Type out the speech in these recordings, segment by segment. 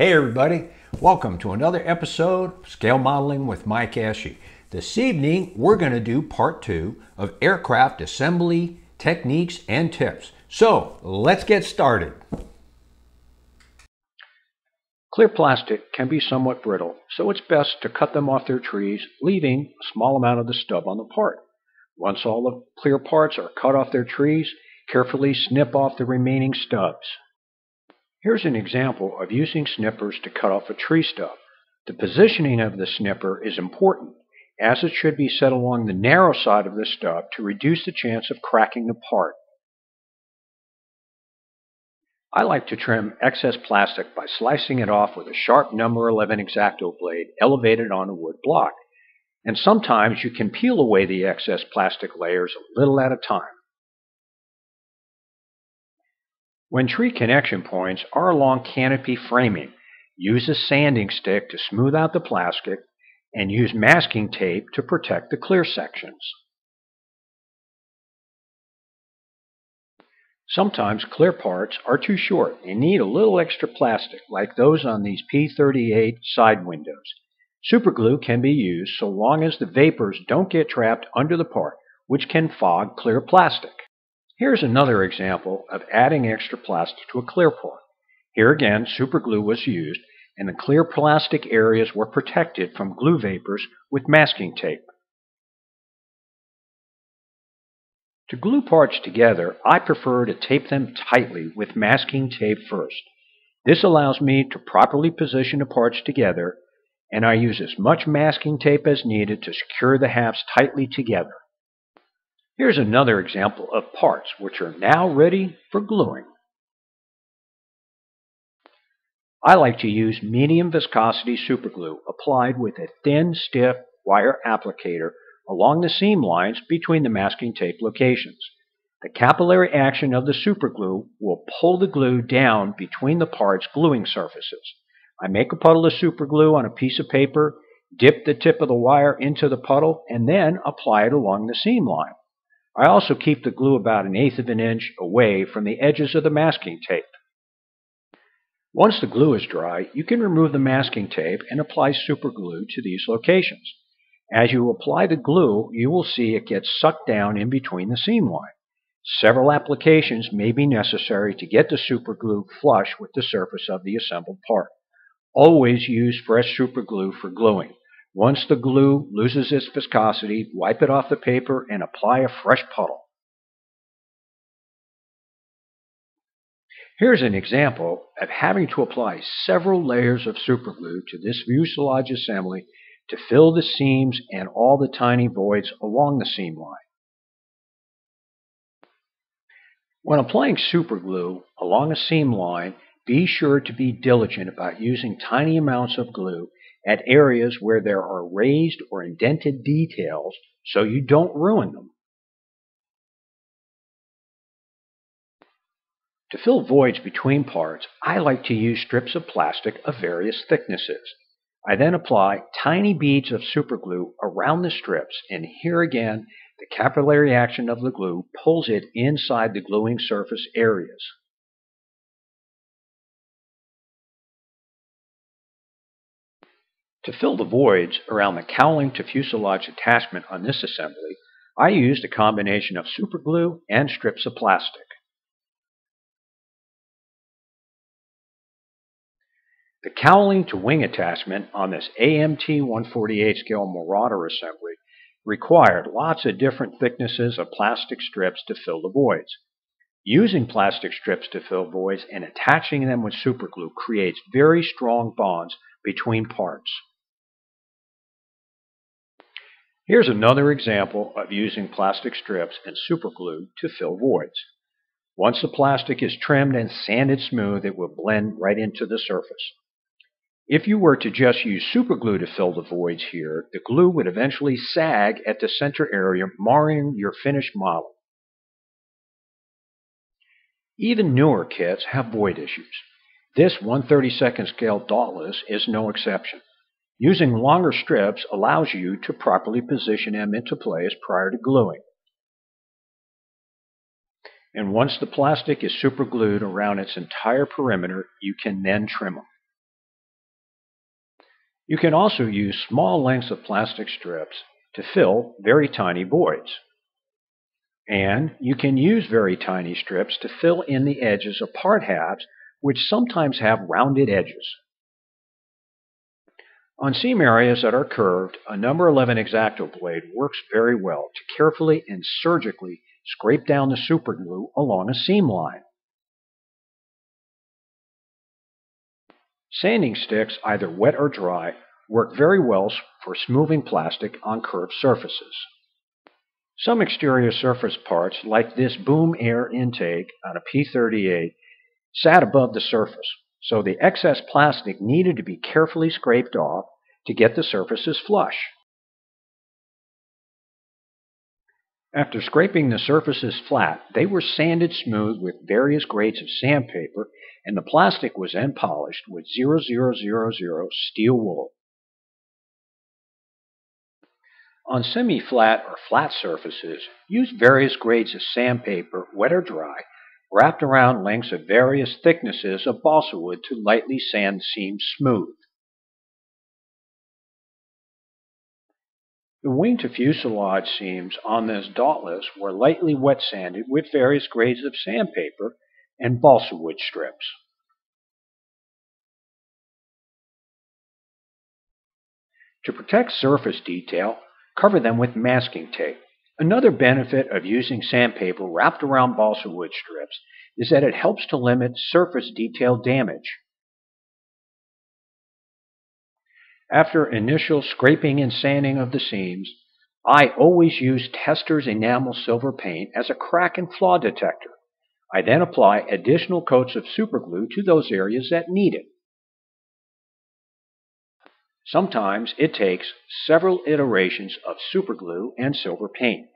Hey everybody, welcome to another episode of Scale Modeling with Mike Ashey. This evening we're going to do part two of aircraft assembly techniques and tips. So let's get started. Clear plastic can be somewhat brittle, so it's best to cut them off their trees, leaving a small amount of the stub on the part. Once all the clear parts are cut off their trees, carefully snip off the remaining stubs. Here's an example of using snippers to cut off a tree stub. The positioning of the snipper is important, as it should be set along the narrow side of the stub to reduce the chance of cracking the part. I like to trim excess plastic by slicing it off with a sharp number 11 X-Acto blade elevated on a wood block. And sometimes you can peel away the excess plastic layers a little at a time. When tree connection points are along canopy framing, use a sanding stick to smooth out the plastic and use masking tape to protect the clear sections. Sometimes clear parts are too short and need a little extra plastic like those on these P38 side windows. Superglue can be used so long as the vapors don't get trapped under the part, which can fog clear plastic. Here's another example of adding extra plastic to a clear part. Here again, superglue was used, and the clear plastic areas were protected from glue vapors with masking tape. To glue parts together, I prefer to tape them tightly with masking tape first. This allows me to properly position the parts together, and I use as much masking tape as needed to secure the halves tightly together. Here's another example of parts which are now ready for gluing. I like to use medium viscosity superglue applied with a thin, stiff wire applicator along the seam lines between the masking tape locations. The capillary action of the superglue will pull the glue down between the parts' gluing surfaces. I make a puddle of superglue on a piece of paper, dip the tip of the wire into the puddle, and then apply it along the seam line. I also keep the glue about an eighth of an inch away from the edges of the masking tape. Once the glue is dry, you can remove the masking tape and apply superglue to these locations. As you apply the glue, you will see it gets sucked down in between the seam line. Several applications may be necessary to get the superglue flush with the surface of the assembled part. Always use fresh superglue for gluing. Once the glue loses its viscosity, wipe it off the paper and apply a fresh puddle. Here's an example of having to apply several layers of superglue to this fuselage assembly to fill the seams and all the tiny voids along the seam line. When applying superglue along a seam line, be sure to be diligent about using tiny amounts of glue at areas where there are raised or indented details so you don't ruin them. To fill voids between parts, I like to use strips of plastic of various thicknesses. I then apply tiny beads of superglue around the strips, and here again, the capillary action of the glue pulls it inside the gluing surface areas. To fill the voids around the cowling to fuselage attachment on this assembly, I used a combination of superglue and strips of plastic. The cowling to wing attachment on this AMT 148 scale Marauder assembly required lots of different thicknesses of plastic strips to fill the voids. Using plastic strips to fill voids and attaching them with superglue creates very strong bonds between parts. Here's another example of using plastic strips and superglue to fill voids. Once the plastic is trimmed and sanded smooth, it will blend right into the surface. If you were to just use superglue to fill the voids here, the glue would eventually sag at the center area, marring your finished model. Even newer kits have void issues. This 132nd scale Dauntless is no exception. Using longer strips allows you to properly position them into place prior to gluing. And once the plastic is superglued around its entire perimeter, you can then trim them. You can also use small lengths of plastic strips to fill very tiny voids. And you can use very tiny strips to fill in the edges of part halves which sometimes have rounded edges. On seam areas that are curved, a number 11 X-Acto blade works very well to carefully and surgically scrape down the superglue along a seam line. Sanding sticks, either wet or dry, work very well for smoothing plastic on curved surfaces. Some exterior surface parts, like this boom air intake on a P38, sat above the surface, so the excess plastic needed to be carefully scraped off to get the surfaces flush. After scraping the surfaces flat, they were sanded smooth with various grades of sandpaper, and the plastic was then polished with 0000 steel wool. On semi-flat or flat surfaces, use various grades of sandpaper, wet or dry, wrapped around lengths of various thicknesses of balsa wood to lightly sand seams smooth. The wing to fuselage seams on this Dauntless were lightly wet sanded with various grades of sandpaper and balsa wood strips. To protect surface detail, cover them with masking tape. Another benefit of using sandpaper wrapped around balsa wood strips is that it helps to limit surface detail damage. After initial scraping and sanding of the seams, I always use Testors enamel silver paint as a crack and flaw detector. I then apply additional coats of superglue to those areas that need it. Sometimes it takes several iterations of superglue and silver paint,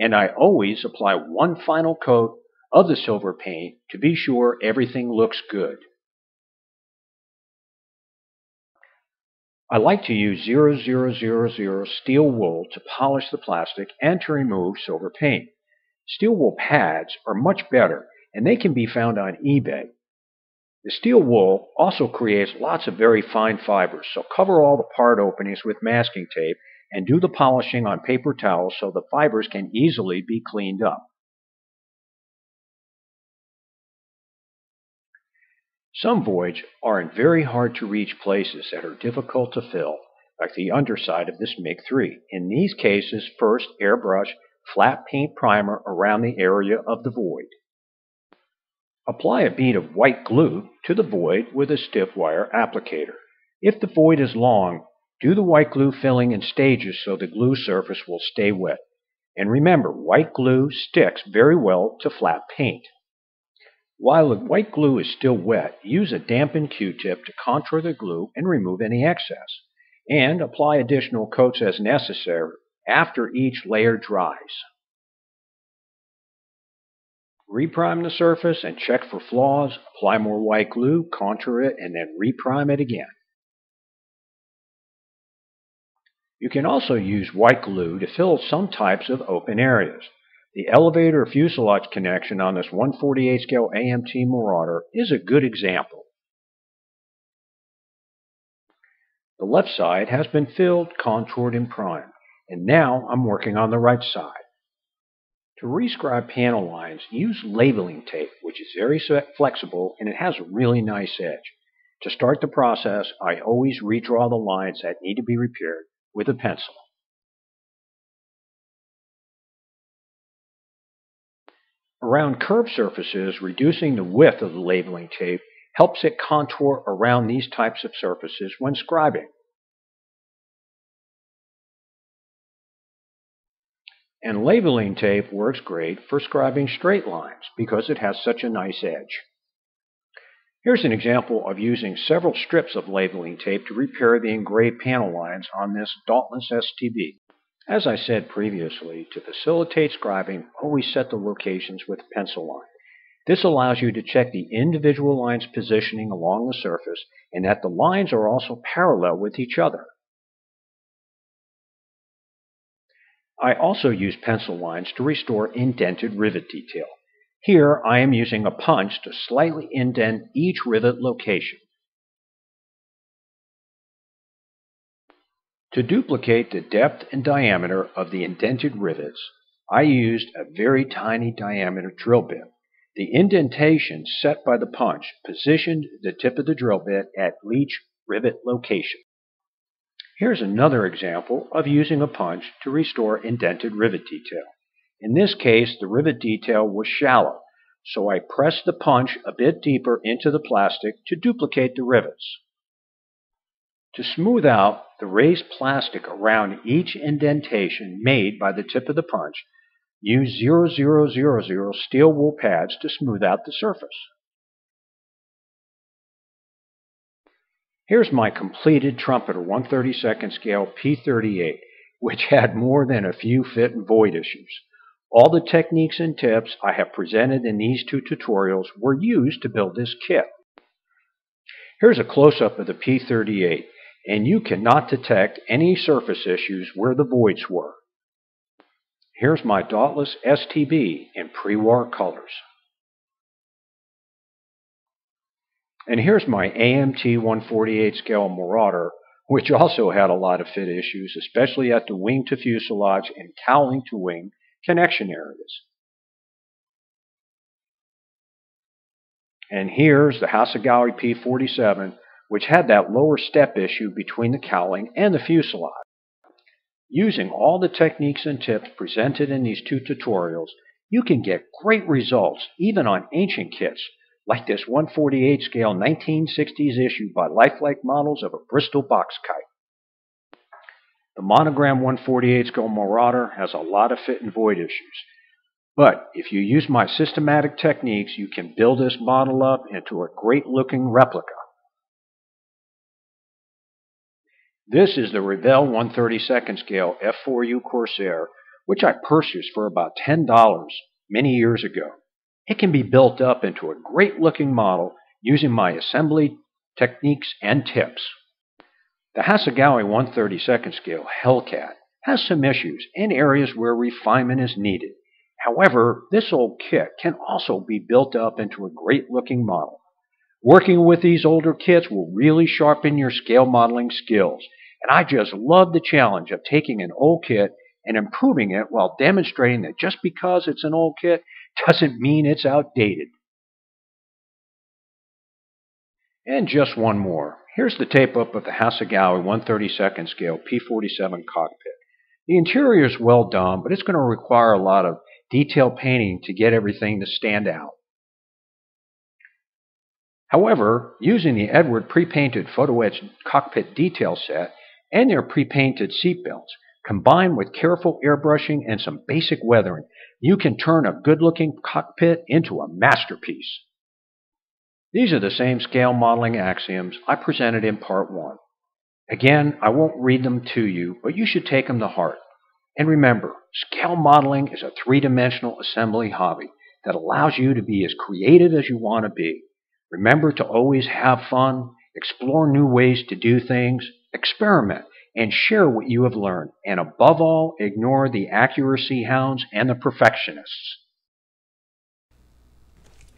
and I always apply one final coat of the silver paint to be sure everything looks good. I like to use 0000 steel wool to polish the plastic and to remove silver paint. Steel wool pads are much better and they can be found on eBay. The steel wool also creates lots of very fine fibers, so cover all the part openings with masking tape and do the polishing on paper towels so the fibers can easily be cleaned up. Some voids are in very hard to reach places that are difficult to fill, like the underside of this MiG-3. In these cases, first airbrush flat paint primer around the area of the void. Apply a bead of white glue to the void with a stiff wire applicator. If the void is long, do the white glue filling in stages so the glue surface will stay wet. And remember, white glue sticks very well to flat paint. While the white glue is still wet, use a dampened Q-tip to contour the glue and remove any excess, and apply additional coats as necessary after each layer dries. Reprime the surface and check for flaws, apply more white glue, contour it, and then reprime it again. You can also use white glue to fill some types of open areas. The elevator fuselage connection on this 148 scale AMT Marauder is a good example. The left side has been filled, contoured, and primed, and now I'm working on the right side. To rescribe panel lines, use labeling tape, which is very flexible and it has a really nice edge. To start the process, I always redraw the lines that need to be repaired with a pencil. Around curved surfaces, reducing the width of the labeling tape helps it contour around these types of surfaces when scribing. And labeling tape works great for scribing straight lines because it has such a nice edge. Here's an example of using several strips of labeling tape to repair the engraved panel lines on this Dauntless SBD. As I said previously, to facilitate scribing, always set the locations with a pencil line. This allows you to check the individual lines' positioning along the surface and that the lines are also parallel with each other. I also use pencil lines to restore indented rivet detail. Here I am using a punch to slightly indent each rivet location. To duplicate the depth and diameter of the indented rivets, I used a very tiny diameter drill bit. The indentation set by the punch positioned the tip of the drill bit at each rivet location. Here's another example of using a punch to restore indented rivet detail. In this case, the rivet detail was shallow, so I pressed the punch a bit deeper into the plastic to duplicate the rivets. To smooth out the raised plastic around each indentation made by the tip of the punch, use 0000 steel wool pads to smooth out the surface. Here's my completed trumpeter 132nd scale P38, which had more than a few fit and void issues. All the techniques and tips I have presented in these two tutorials were used to build this kit. Here's a close-up of the P38, and you cannot detect any surface issues where the voids were. Here's my Dauntless SBD in pre-war colors. And here's my AMT 148 scale Marauder, which also had a lot of fit issues, especially at the wing to fuselage and cowling to wing connection areas. And here's the Hasegawa P47, which had that lower step issue between the cowling and the fuselage. Using all the techniques and tips presented in these two tutorials, you can get great results even on ancient kits like this 148 scale 1960s issue by Lifelike Models of a Bristol box kite. The Monogram 148 scale Marauder has a lot of fit and void issues. But if you use my systematic techniques, you can build this model up into a great looking replica. This is the Revell 132nd scale F4U Corsair, which I purchased for about $10 many years ago. It can be built up into a great looking model using my assembly techniques and tips. The Hasegawa 132nd scale Hellcat has some issues in areas where refinement is needed. However, this old kit can also be built up into a great looking model. Working with these older kits will really sharpen your scale modeling skills, and I just love the challenge of taking an old kit and improving it while demonstrating that just because it's an old kit doesn't mean it's outdated. And just one more. Here's the tape up of the Hasegawa 132nd scale P47 cockpit. The interior is well done, but it's going to require a lot of detail painting to get everything to stand out. However, using the Eduard pre-painted photo etch cockpit detail set and their pre-painted seatbelts, combined with careful airbrushing and some basic weathering, you can turn a good-looking cockpit into a masterpiece. These are the same scale modeling axioms I presented in part one. Again, I won't read them to you, but you should take them to heart. And remember, scale modeling is a three-dimensional assembly hobby that allows you to be as creative as you want to be. Remember to always have fun, explore new ways to do things, experiment, and share what you have learned. And above all, ignore the accuracy hounds and the perfectionists.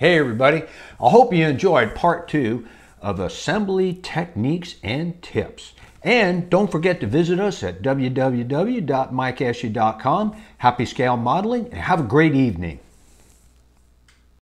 Hey everybody, I hope you enjoyed part two of assembly techniques and tips. And don't forget to visit us at www.mikeashey.com. Happy scale modeling and have a great evening.